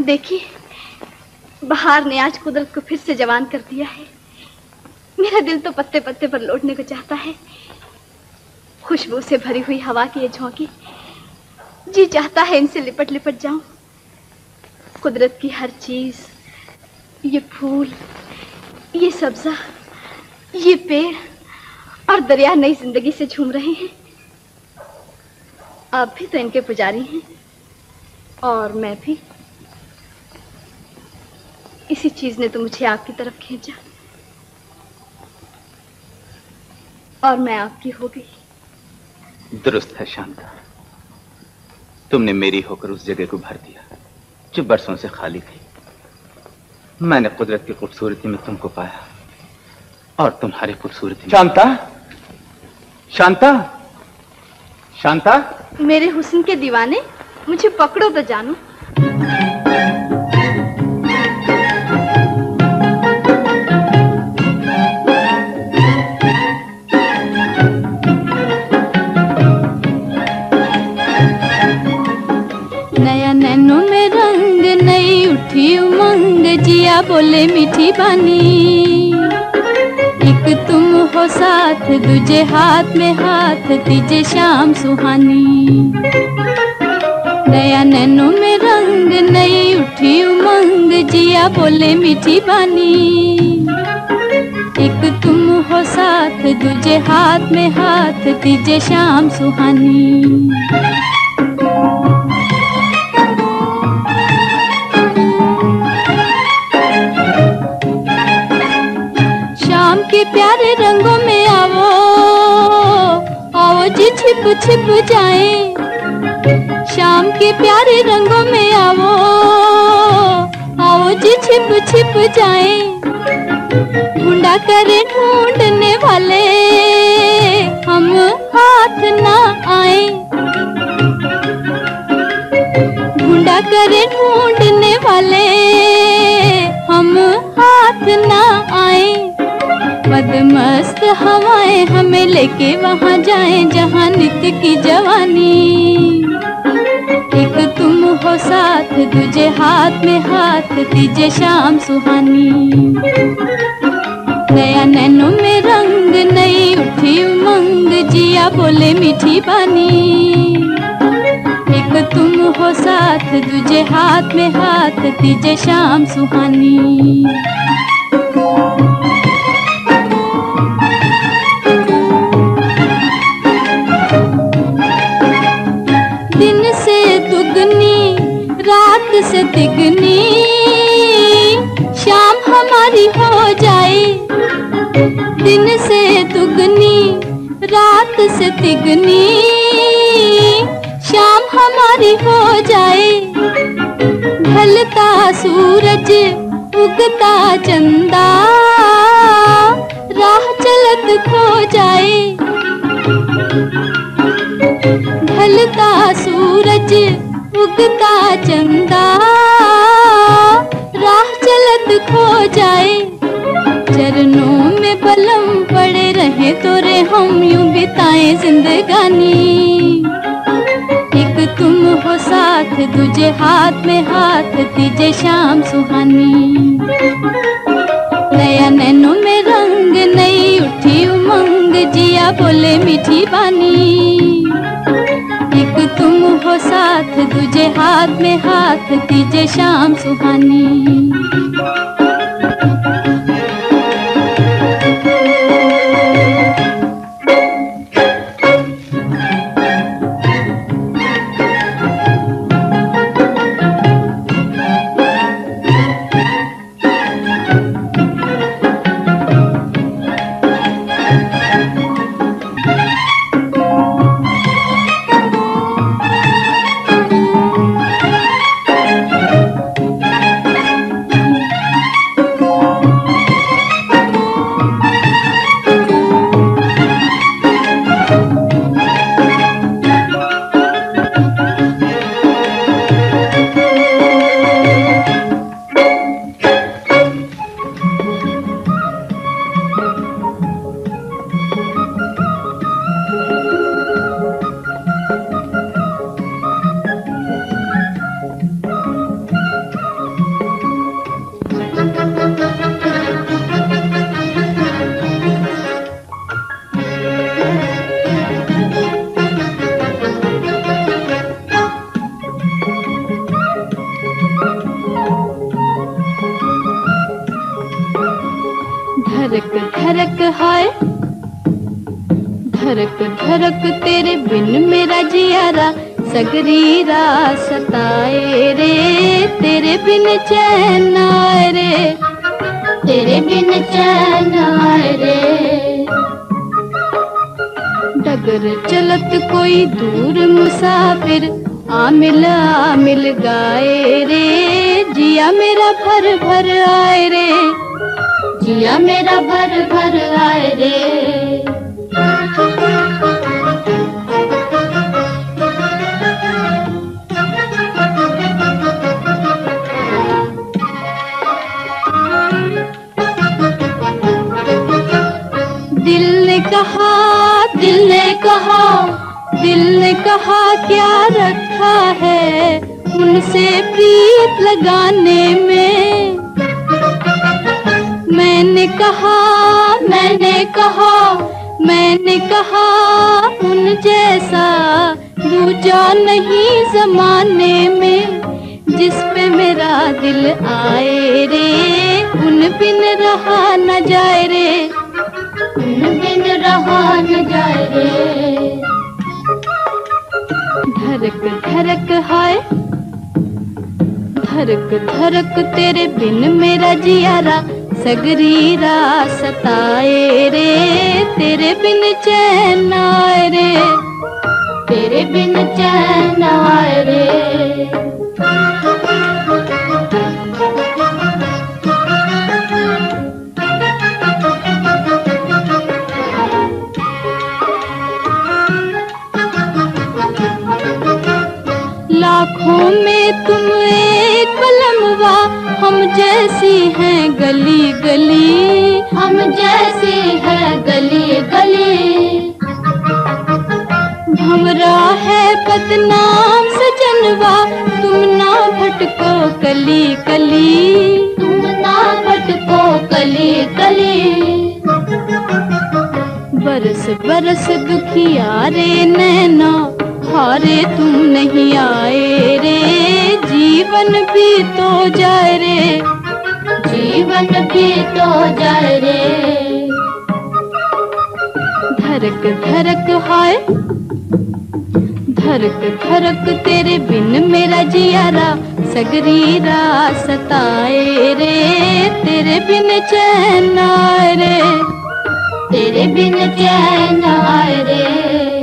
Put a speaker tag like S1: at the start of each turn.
S1: देखिए, बहार ने आज कुदरत को फिर से जवान कर दिया है। मेरा दिल तो पत्ते पत्ते पर लौटने को चाहता है। खुशबू से भरी हुई हवा की ये झोंकी, जी चाहता है इनसे लिपट लिपट जाऊँ। कुदरत की हर चीज़, ये फूल, ये सब्जा, ये पेड़ और दरिया नई ज़िंदगी से झूम रहे हैं। आप भी तो इनके पुजारी हैं और मैं भी। इसी चीज़ ने तो मुझे आपकी तरफ़ खींचा और मैं आपकी हो गई।
S2: दुरुस्त है शांता तुमने मेरी होकर उस जगह को भर दिया। जो बरसों से खाली थी। मैंने कुदरत की खूबसूरती में तुमको पाया और तुम्हारी खूबसूरती शांता? शांता? शांता?
S1: मेरे हुसन के दीवाने मुझे पकड़ो तो जानू।
S3: नैनो में रंग नई उठी उमंग, जिया बोले मीठी बानी। एक तुम हो साथ, दूजे हाथ में हाथ, तीजे शाम सुहानी। नया नैनो में रंग नई उठी उमंग, जिया बोले मीठी बानी। एक तुम हो साथ, दूजे हाथ में हाथ, तीजे शाम सुहानी। शाम के प्यारे रंगों में आवो आओ जी छिप छिप जाए। शाम के प्यारे रंगों में आवो आओ जी छिप छिप जाए। ढूंढा करे ढूँढने वाले लेके वहाँ जाएँ जहाँ नित्य की जवानी। एक तुम हो साथ, दूजे हाथ में हाथ, तीजे शाम सुहानी। नया नैनो में रंग, नई उठी उमंग, जिया बोले मीठी पानी एक तुम हो साथ, दूजे हाथ में हाथ, तीजे शाम सुहानी। से तिगनी शाम हमारी हो जाए। दिन से दुगनी, रात से तिगनी शाम हमारी हो जाए। ढलता सूरज, उगता चंदा, राह चलत खो जाए। ढलता सूरज उगता चंदा। राह चलत खो जाए। चरणों में बलम पड़े रहे तो रे हम यूँ बिताए जिंदगानी। एक तुम हो साथ, दूजे हाथ में हाथ, तीजे शाम सुहानी। नया नैनो में रंग, नई उठी उमंग, जिया बोले मीठी बानी। तुम हो साथ तुझे हाथ में हाथ तीजे शाम सुहानी। धरक धरक हाय। धरक धरक तेरे बिन मेरा जियारा, सगरी रात सताए रे। तेरे बिन चैन आए रे। तेरे बिन चैन आए रे। डगर चलत कोई दूर मुसाफिर आमिल आमिल गाए रे। जिया मेरा भर भर आए रे। जिया मेरा भर भर आए रे। दिल ने कहा, दिल ने कहा, दिल ने कहा, क्या रखा है? उनसे प्रीत लगाने में मैंने कहा मैंने कहा मैंने कहा, उन जैसा दूजा नहीं जमाने में, जिस पे मेरा दिल आए रे, उन बिन रहा न जाए रे, उन बिन रहा न जाए रे। धरक धरक हाय धरक धरक तेरे बिन मेरा जियारा सगरी रात सताए रे, तेरे बिन चैन आए रे, तेरे बिन चैन आए रे। लाखों में तुम एक पलमवा हम जैसी हैं गली गली। हम जैसे है गली गली। भमरा है बदनाम सजनवा तुम ना भटको कली कली तुम ना भटको कली कली बरस बरस दुखिया रे नैना हारे तुम नहीं आए रे। जीवन भी तो जाए रे। जीवन भी तो जाए रे। धरक हाय। धरक धरक तेरे बिन मेरा जियारा सगरी रात सताए रे। तेरे बिन चैन आए रे। तेरे बिन चैन आए रे।